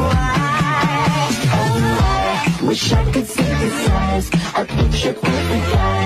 why. Oh, I wish I could see the stars. A picture perfect.